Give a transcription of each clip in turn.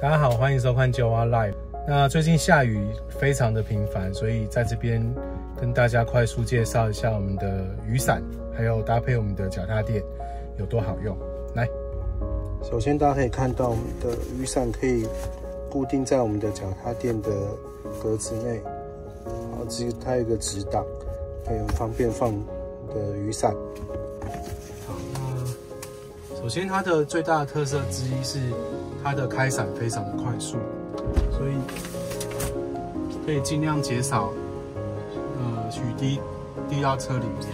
大家好，欢迎收看九蛙 Live。那最近下雨非常的频繁，所以在这边跟大家快速介绍一下我们的雨伞，还有搭配我们的脚踏垫有多好用。来，首先大家可以看到我们的雨伞可以固定在我们的脚踏垫的格子内，然后其实它有一个直挡，可以方便放的雨伞。首先它的最大的特色之一是它的开伞非常的快速，所以可以尽量减少呃雨滴滴到车里面。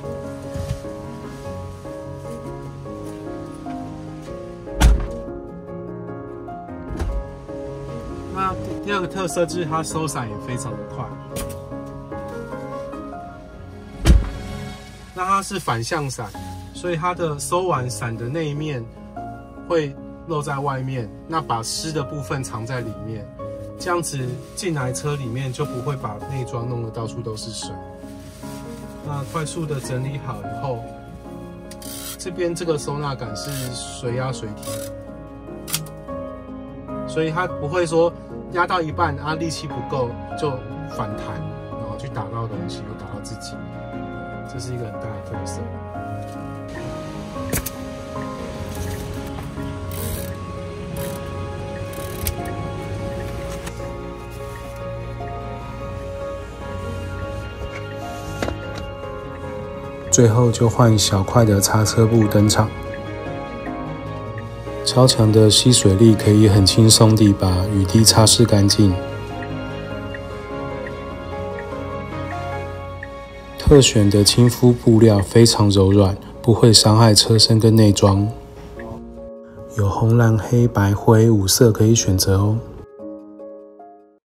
那第二个特色就是它收伞也非常的快。那它是反向伞，所以它的收完伞的那一面会露在外面，那把湿的部分藏在里面，这样子进来车里面就不会把内装弄得到处都是水。那快速的整理好以后，这边这个收纳杆是水压水体，所以它不会说压到一半啊力气不够就反弹，然后去打到东西又打到自己。这是一个很大的特色。最后就换小块的擦车布登场，超强的吸水力可以很轻松地把雨滴擦拭干净。特选的亲肤布料非常柔软，不会伤害车身跟内装。有红、蓝、黑、白、灰五色可以选择哦。